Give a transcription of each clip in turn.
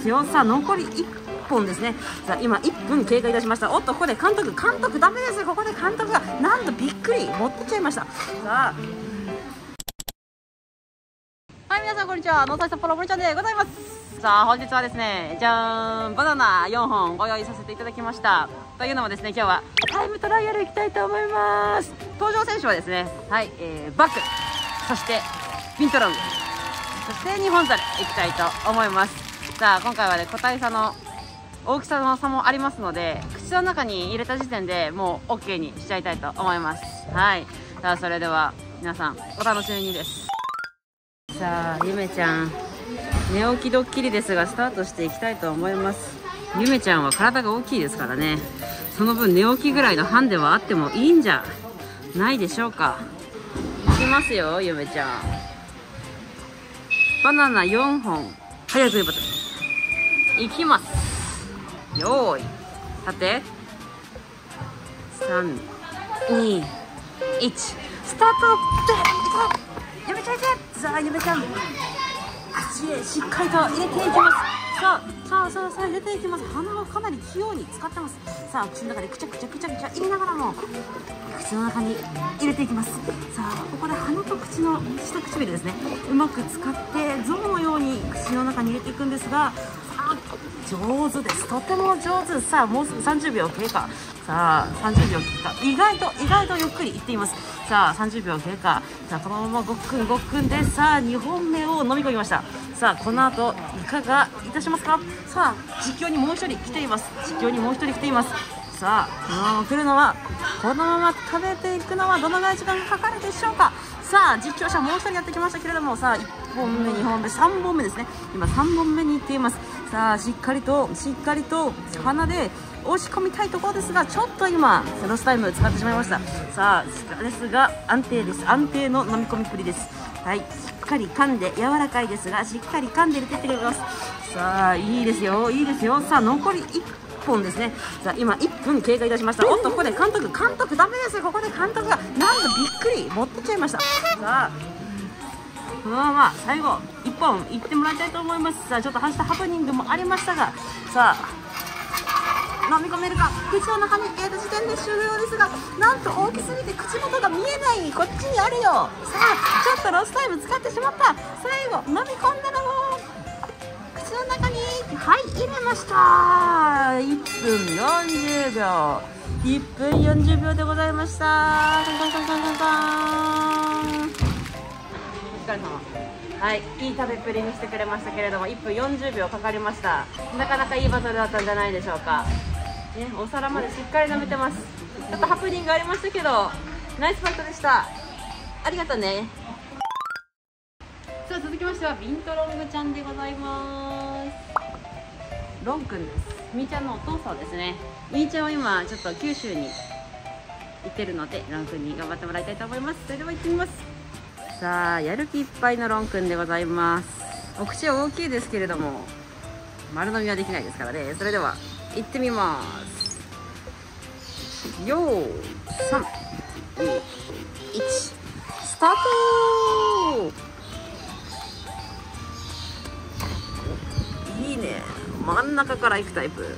ですよ。さあ残り1本ですね。さあ今1分経過いたしました。おっとここで監督監督ダメです。ここで監督がなんとびっくり持ってちゃいました。さあ。はい皆さんこんにちは。農祭札幌森ちゃんでございます。さあ本日はですねじゃーんバナナ4本ご用意させていただきました。というのもですね今日はタイムトライアルいきたいと思います。登場選手はですねはい、えー、バックそしてビントロングそして日本ザルいきたいと思います。さあ今回はね個体差の大きさの差もありますので口の中に入れた時点でもう OK にしちゃいたいと思います。はい。さあそれでは皆さんお楽しみにです。さあゆめちゃん。寝起きドッキリですがスタートしていきたいと思います。ゆめちゃんは体が大きいですからね。その分寝起きぐらいのハンデはあってもいいんじゃないでしょうか。いきますよゆめちゃん。バナナ4本。早く言えばいきます。よーい。さて。321スタート。ゆめちゃいけさあゆめちゃん口へしっかりと入れていきます。さあさあさあさあ入れていきます。鼻をかなり器用に使ってます。さあ口の中でくちゃくちゃくちゃくちゃ入れながらも口の中に入れていきます。さあここで鼻と口の下唇ですね。うまく使って象のように口の中に入れていくんですが上手です。とても上手。さあもう30秒経過。さあ30秒経過。意外と意外とゆっくりいっています。さあ30秒経過。さあこのままごっくんごっくんでさあ2本目を飲み込みました。さあこの後いかがいたしますか？さあ実況にもう1人来ています。実況にもう1人来ています。さあこのまま来るのはこのまま食べていくのはどのぐらい時間がかかるでしょうか？さあ実況者もう1人やってきましたけれどもさあ1本目2本目3本目ですね。今3本目に行っています。さあしっかりとしっかりと鼻で押し込みたいところですがちょっと今セロスタイム使ってしまいました。さあですが安定です。安定の飲み込みっぷりです。はい。しっかり噛んで柔らかいですがしっかり噛んで入れてってくれます。さあいいですよ。いいですよ。さあ残り1本ですね。さあ今1分経過いたしました。おっとここで監督。監督ダメです。ここで監督がなんとびっくり。持ってっちゃいました。さあこのまま最後1本いってもらいたいと思います。さあちょっと走ったハプニングもありましたがさあ飲み込めるか？口の中に入れた時点で終了ですがなんと大きすぎて口元が見えない。こっちにあるよ。さあちょっとロスタイム使ってしまった。最後飲み込んだらもう口の中にはい入れました。1分40秒。1分40秒でございました。カンカンカンカンカン疲れ様はいいい食べっぷりにしてくれましたけれども1分40秒かかりました。なかなかいいバトルだったんじゃないでしょうか。ね、お皿までしっかり舐めてます。ちょっとハプニングありましたけどナイスファイトでした。ありがとうね。さあ続きましてはビントロングちゃんでございます。ロンくんです。みーちゃんのお父さんですね。みーちゃんは今ちょっと九州に行ってるのでロンくんに頑張ってもらいたいと思います。それでは行ってみます。さあやる気いっぱいのロンくんでございます。お口は大きいですけれども丸飲みはできないですからね。それでは行ってみます。よー321スタートいいね。真ん中から行くタイプ。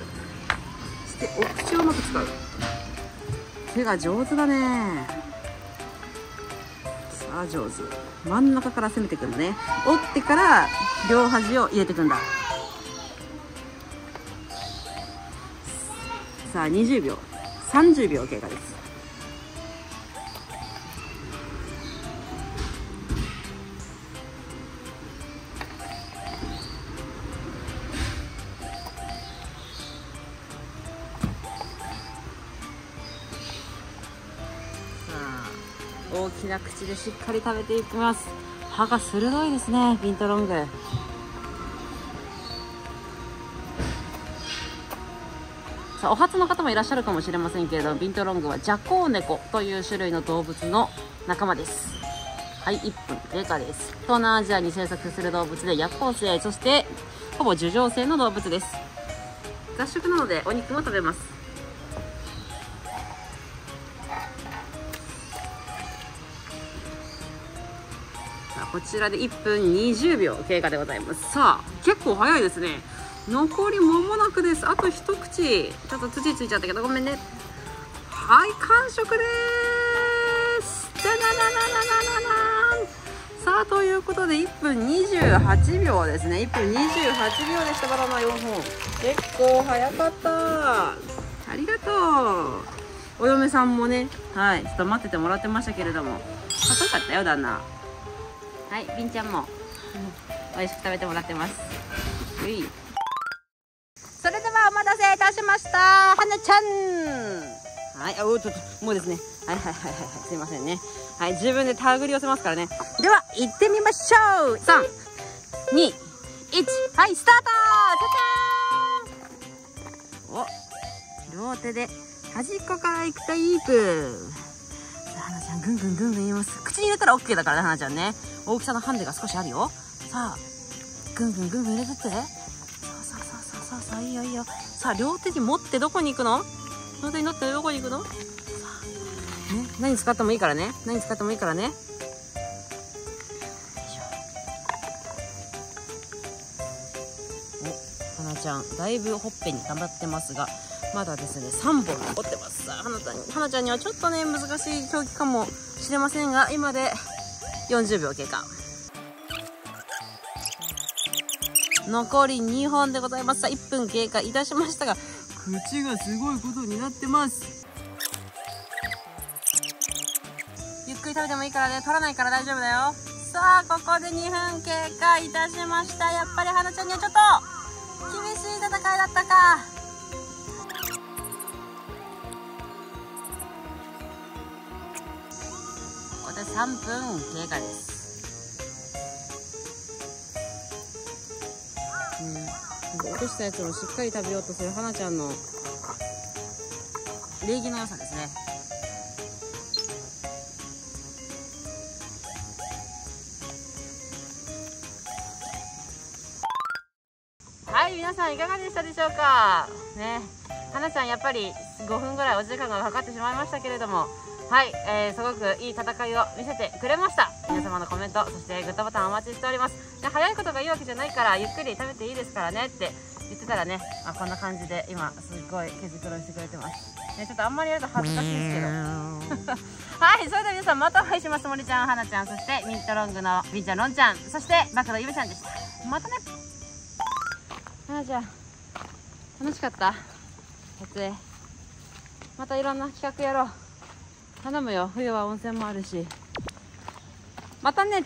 そしてお口をうまく使う。手が上手だね。あ上手。真ん中から攻めてくのね。折ってから両端を入れていくんだ。さあ20秒。30秒経過です。大きな口でしっかり食べていきます。歯が鋭いですねビントロング。さあお初の方もいらっしゃるかもしれませんけれどもビントロングはジャコウネコという種類の動物の仲間です。はい1分経過です。東南アジアに生息する動物で夜行性そしてほぼ樹状性の動物です。雑食なのでお肉も食べます。こちらで1分20秒経過でございます。さあ結構早いですね。残り間もなくです。あと一口。ちょっと土ついちゃったけどごめんね。はい完食です。じゃららららららさあということで1分28秒ですね1分28秒でしたバナナ4本結構早かったありがとうお嫁さんもねはいちょっと待っててもらってましたけれどもかっこよかったよ旦那はいりんちゃんも、うん、美味しく食べてもらってます。うい。それではお待たせいたしました。はなちゃん。はいあおっともうですね。はいはいはいはいすいませんね。はい自分で手繰り寄せますからね。では行ってみましょう。321はいスタート。お両手で端っこから行くタイプ花ちゃんぐんぐんぐんぐん言います。口に入れたら OK だからね花ちゃんね。大きさのハンデが少しあるよ。さあぐんぐんぐんぐん入れてって。そうそうそうそうそうそういいよいいよ。さあ両手に持ってどこに行くの？両手に持ってどこに行くの？さあね何使ってもいいからね。何使ってもいいからね。お花ちゃんだいぶほっぺに頑張ってますがまだですね3本残ってます。さあ花ちゃん花ちゃんにはちょっとね難しい競技かもしれませんが今で40秒経過。残り2本でございます。さあ1分経過いたしましたが口がすごいことになってます。ゆっくり食べてもいいからね取らないから大丈夫だよ。さあここで2分経過いたしました。やっぱり花ちゃんにはちょっと厳しい戦いだったか。ここで3分経過です。うん。落としたやつをしっかり食べようとする花ちゃんの礼儀の良さですね。はい皆さんいかがでしたでしょうか？ね。花ちゃんやっぱり5分ぐらいお時間がかかってしまいましたけれどもはい、えー、すごくいい戦いを見せてくれました。皆様のコメントそしてグッドボタンお待ちしております。で早いことがいいわけじゃないからゆっくり食べていいですからねって言ってたらねあこんな感じで今すっごい毛づくろいしてくれてます。ね、ちょっとあんまりやると恥ずかしいですけど。はいそれでは皆さんまたお会いします森ちゃんはなちゃん。そしてミントロングのみんちゃんろんちゃん。そしてバカのゆめちゃんでした。またね。はなちゃん楽しかった？撮影。またいろんな企画やろう頼むよ。冬は温泉もあるし。またね。